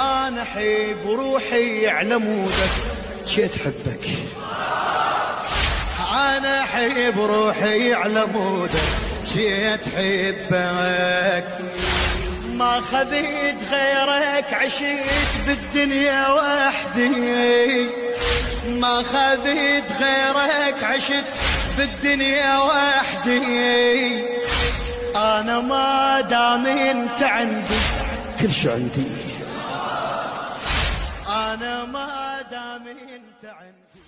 أنا حيب روحي على مودك شي تحبك أنا حيب روحي على مودك شي تحبك ما خذيت غيرك عشت بالدنيا وحدي. ما خذيت غيرك عشت بالدنيا وحدي. أنا ما دام أنت عندي. كل شي عندي. أنا ما دام أنت عندي.